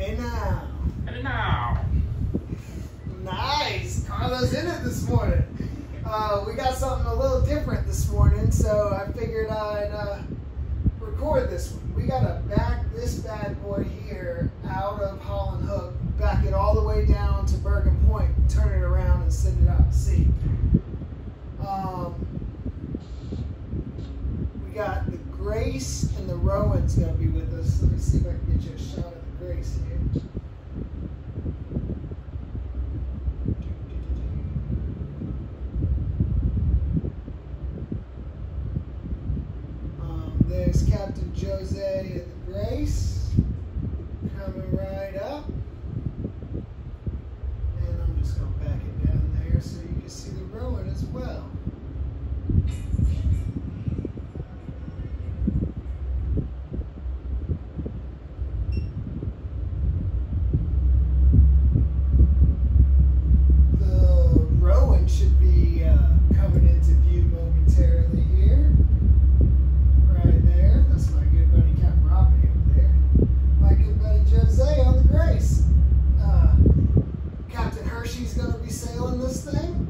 Hey now. Hey now. Nice. Carlos in it this morning. Uh, we got something a little different this morning, so I figured I'd uh, record this one. We got to back this bad boy here out of Howland Hook, back it all the way down to Bergen Point, turn it around and send it out to sea. Um, we got the Grace and the Rowan's going to be with us. Let me see if I can get you a shot Grace here. Um, there's Captain Jose at the Grace coming right up. And I'm just going to back it down there so you can see the Rowan as well. The Rowan should be uh, coming into view momentarily here. Right there. That's my good buddy Captain Robbie over there. My good buddy Jose on the Grace. Uh, Captain Hershey's going to be sailing this thing.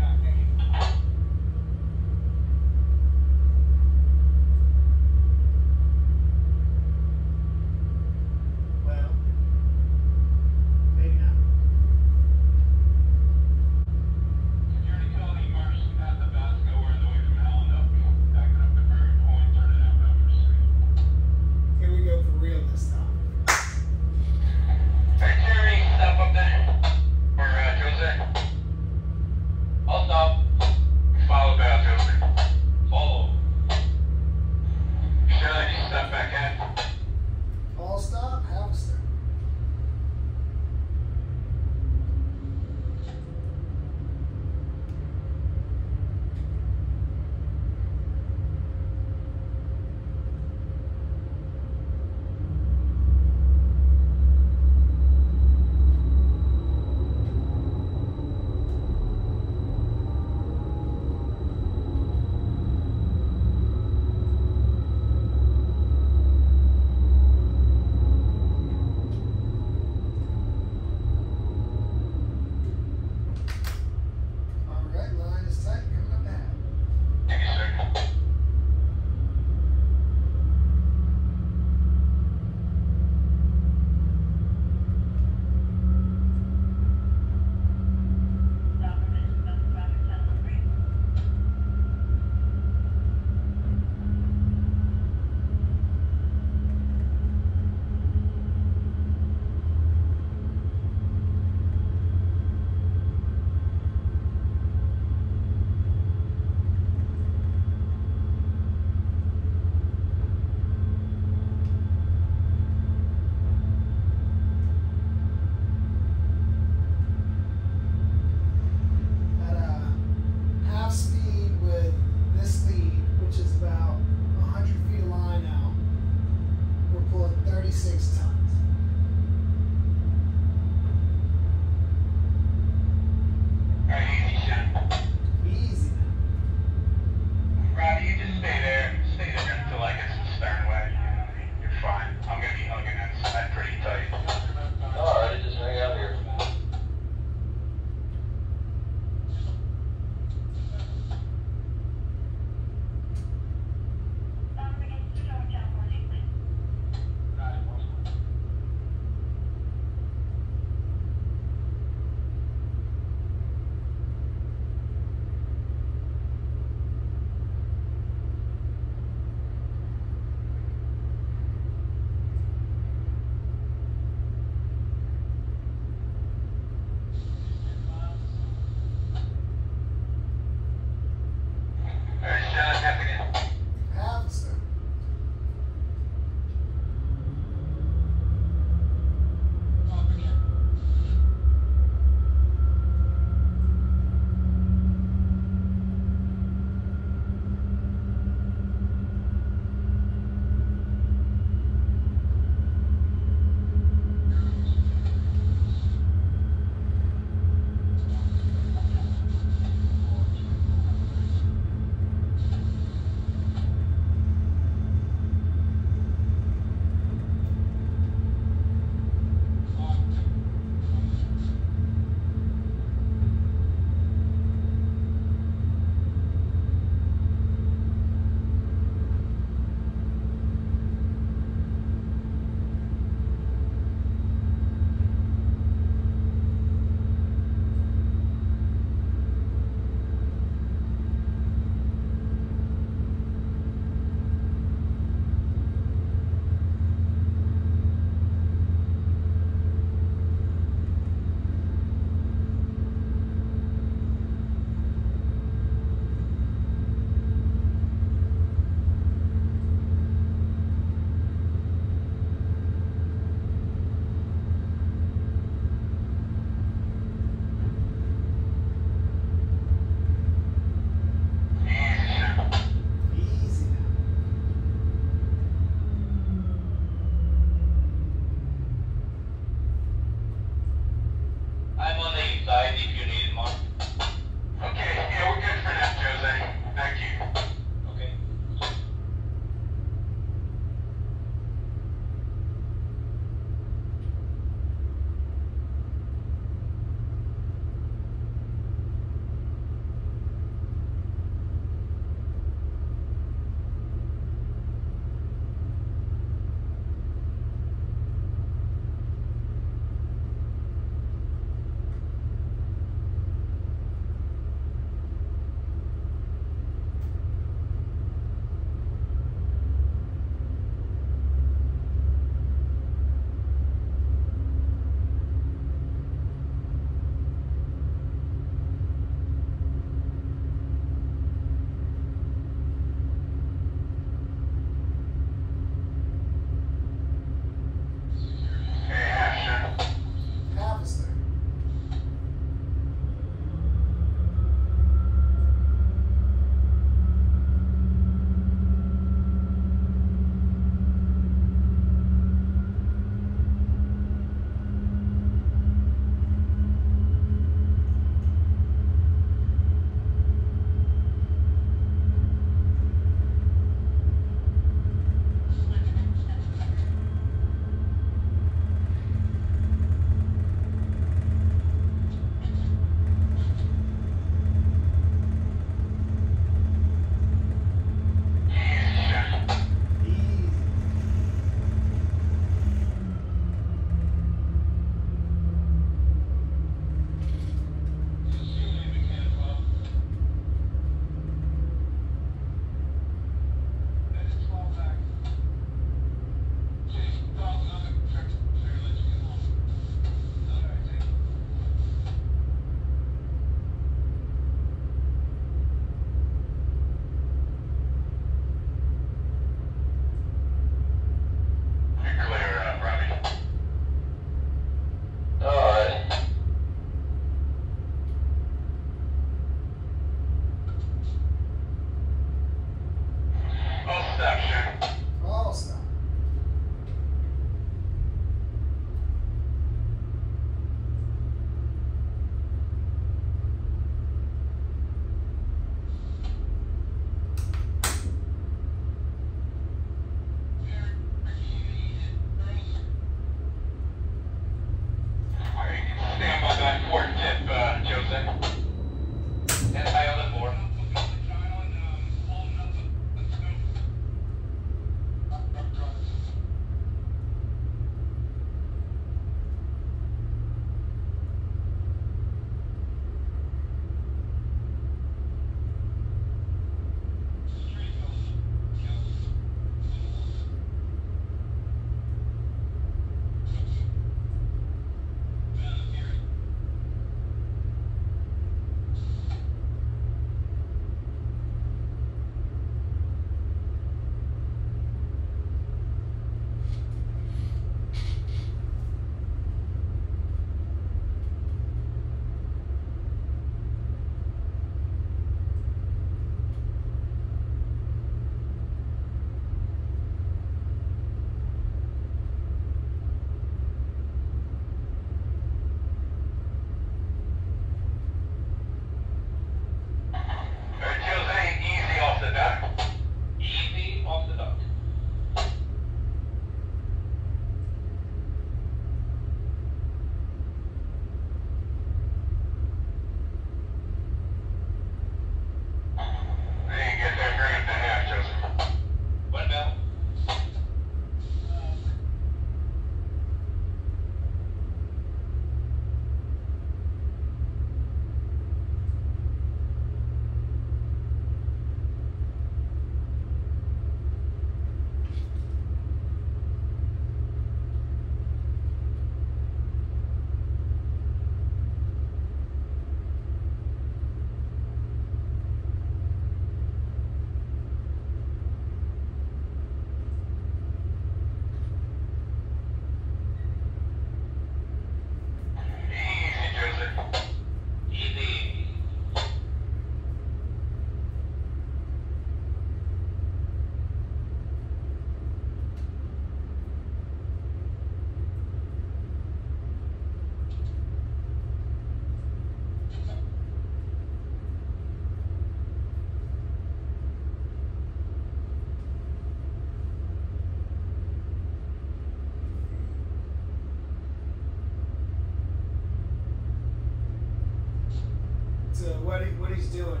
What he, what he's doing,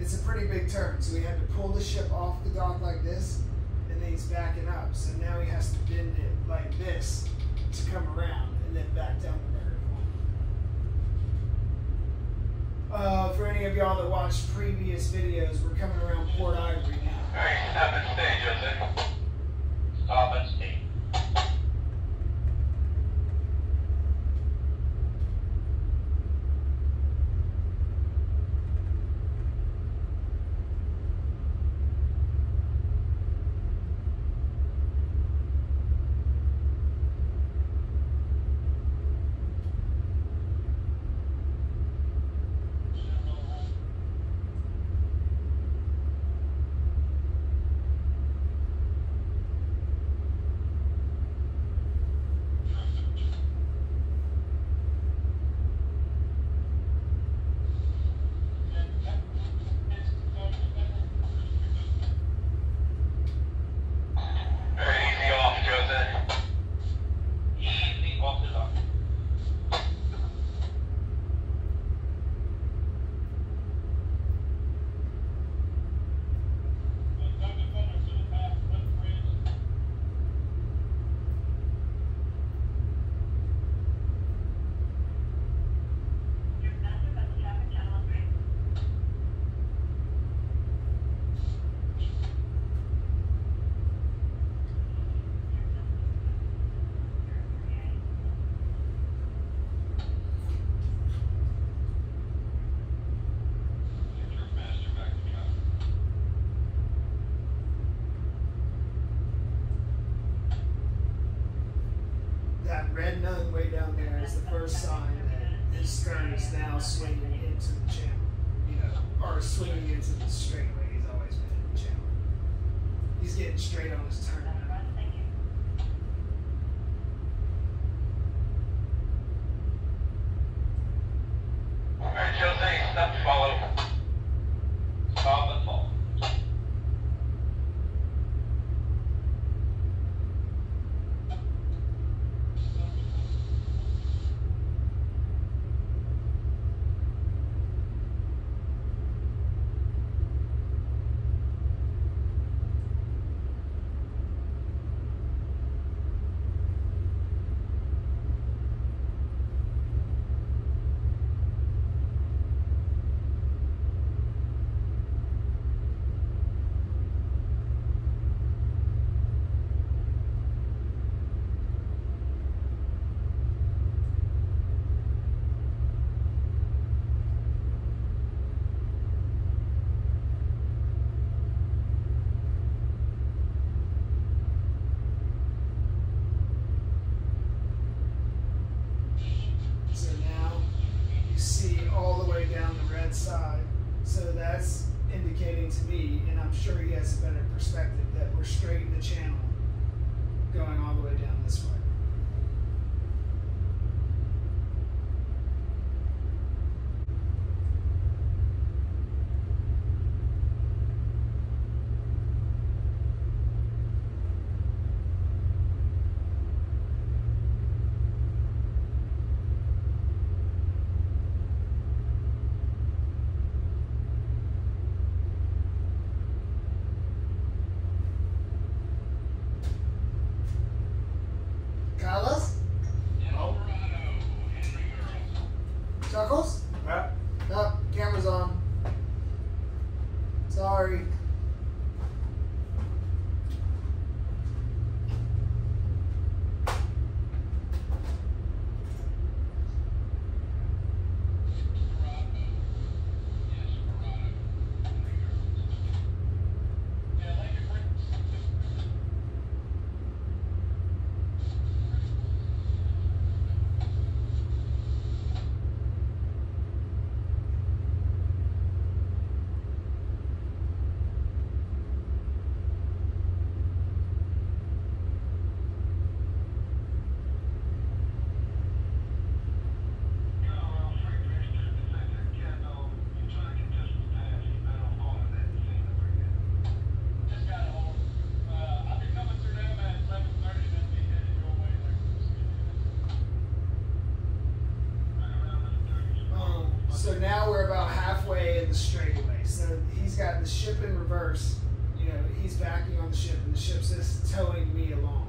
it's a pretty big turn. So he had to pull the ship off the dock like this, and then he's backing up. So now he has to bend it like this to come around, and then back down the vertical. Uh, for any of y'all that watched previous videos, we're coming around Port Ivory now. Alright, Stop and stay. Alright, easy off, Joseph. Easy off the dock. That red nun way down there is the first sign that his stern is now swinging into the channel. You know, or swinging into the straightaway he's always been in the channel. He's getting straight on his turn. now. Alright, Jose, stop to follow. Stop and fall. So now you see all the way side. So that's indicating to me, and I'm sure he has a better perspective, that we're straight in the channel going all the way down this way. now we're about halfway in the straightaway. So he's got the ship in reverse. You know, he's backing on the ship, and the ship's just towing me along.